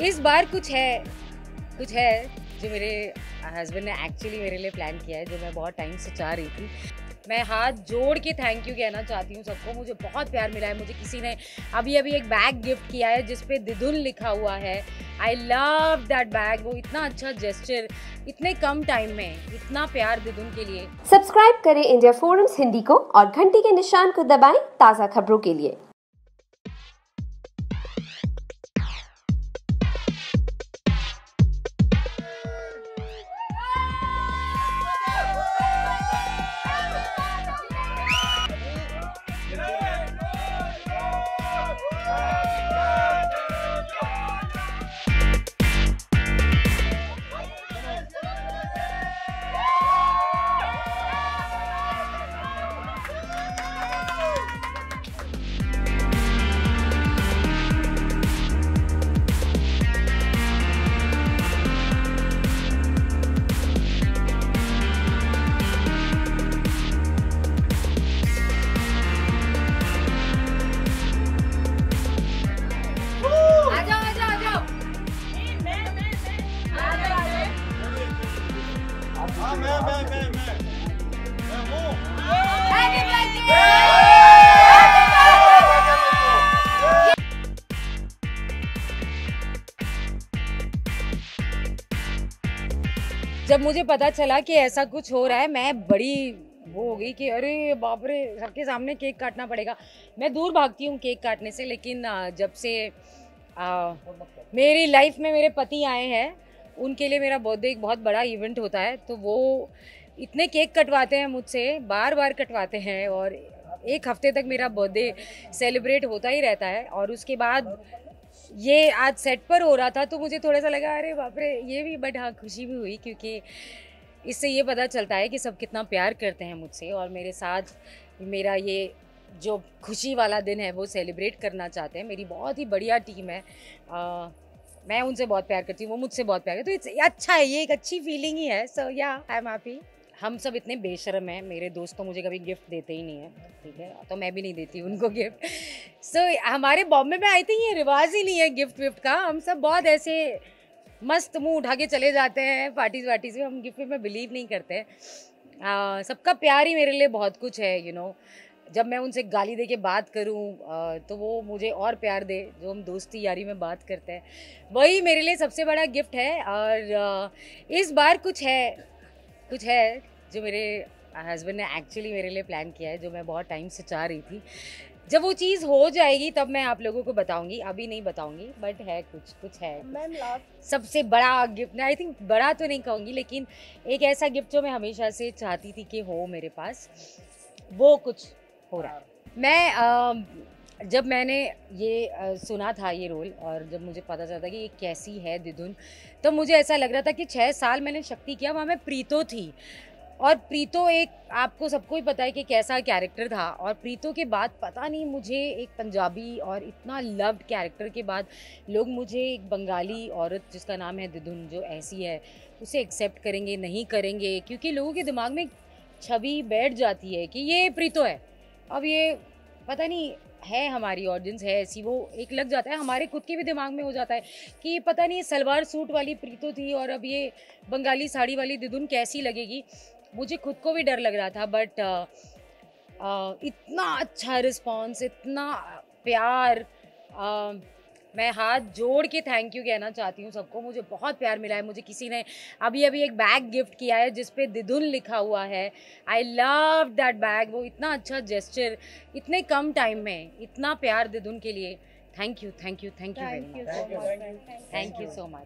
इस बार कुछ है कुछ है जो मेरे हस्बैंड ने एक्चुअली मेरे लिए प्लान किया है, जो मैं बहुत टाइम से चाह रही थी। मैं हाथ जोड़ के थैंक यू कहना चाहती हूँ सबको। मुझे बहुत प्यार मिला है। मुझे किसी ने अभी अभी एक बैग गिफ्ट किया है, जिस पे दिदुन लिखा हुआ है। आई लव दैट बैग वो इतना अच्छा जेस्चर इतने कम टाइम में, इतना प्यार दिदुन के लिए। सब्सक्राइब करें इंडिया फोरम्स हिंदी को और घंटी के निशान को दबाएँ ताज़ा खबरों के लिए। जब मुझे पता चला कि ऐसा कुछ हो रहा है मैं बड़ी वो हो गई कि अरे बाप रे सबके सामने केक काटना पड़ेगा। मैं दूर भागती हूँ केक काटने से लेकिन जब से आ, मेरी लाइफ में मेरे पति आए हैं उनके लिए मेरा बर्थडे एक बहुत बड़ा इवेंट होता है तो वो इतने केक कटवाते हैं मुझसे बार बार कटवाते हैं और एक हफ़्ते तक मेरा बर्थडे सेलिब्रेट होता ही रहता है और उसके बाद ये आज सेट पर हो रहा था तो मुझे थोड़ा सा लगा अरे बाप रे ये भी बट हाँ खुशी भी हुई क्योंकि इससे ये पता चलता है कि सब कितना प्यार करते हैं मुझसे और मेरे साथ मेरा ये जो खुशी वाला दिन है वो सेलिब्रेट करना चाहते हैं। मेरी बहुत ही बढ़िया टीम है। आ, मैं उनसे बहुत प्यार करती हूँ वो मुझसे बहुत प्यार करती तो it's- अच्छा है ये एक अच्छी फीलिंग ही है। सो या आई एम हैप्पी हम सब इतने बेशरम हैं मेरे दोस्त तो मुझे कभी गिफ्ट देते ही नहीं है। ठीक है तो मैं भी नहीं देती उनको गिफ्ट सो so, हमारे बॉम्बे में आई थिंक ये रिवाज ही नहीं है गिफ्ट विफ्ट का। हम सब बहुत ऐसे मस्त मुँह उठा के चले जाते हैं पार्टीज़ वार्टीज में। हम गिफ्ट में बिलीव नहीं करते। सबका प्यार ही मेरे लिए बहुत कुछ है यू you नो know. जब मैं उनसे गाली दे के बात करूँ तो वो मुझे और प्यार दे जो हम दोस्ती यारी में बात करते हैं। वही मेरे लिए सबसे बड़ा गिफ्ट है और इस बार कुछ है कुछ है जो मेरे हस्बैंड ने एक्चुअली मेरे लिए प्लान किया है जो मैं बहुत टाइम से चाह रही थी। जब वो चीज़ हो जाएगी तब मैं आप लोगों को बताऊँगी अभी नहीं बताऊँगी बट है कुछ कुछ है। मैम सबसे बड़ा गिफ्ट आई थिंक बड़ा तो नहीं कहूँगी लेकिन एक ऐसा गिफ्ट जो मैं हमेशा से चाहती थी कि हो मेरे पास वो कुछ हो रहा है। मैं अम, जब मैंने ये अ, सुना था ये रोल और जब मुझे पता चला था कि ये कैसी है दिदुन तो मुझे ऐसा लग रहा था कि छः साल मैंने शक्ति किया वहाँ मैं प्रीतो थी। और प्रीतो एक आपको सबको ही पता है कि कैसा कैरेक्टर था और प्रीतो के बाद पता नहीं मुझे एक पंजाबी और इतना लव्ड कैरेक्टर के बाद लोग मुझे एक बंगाली औरत जिसका नाम है दिदुन जो ऐसी है उसे एक्सेप्ट करेंगे नहीं करेंगे क्योंकि लोगों के दिमाग में छवि बैठ जाती है कि ये प्रीतो है। अब ये पता नहीं है हमारी ऑडियंस है ऐसी वो एक लग जाता है हमारे खुद के भी दिमाग में हो जाता है कि पता नहीं सलवार सूट वाली प्रीतो थी और अब ये बंगाली साड़ी वाली दिदुन कैसी लगेगी। मुझे खुद को भी डर लग रहा था बट आ, आ, इतना अच्छा रिस्पॉन्स इतना प्यार अ, मैं हाथ जोड़ के थैंक यू कहना चाहती हूँ सबको। मुझे बहुत प्यार मिला है। मुझे किसी ने अभी अभी एक बैग गिफ्ट किया है जिसपे दिदुन लिखा हुआ है। आई लव दैट बैग वो इतना अच्छा जेस्चर इतने कम टाइम में इतना प्यार दिदुन के लिए। Thank you thank you thank you very much thank you so much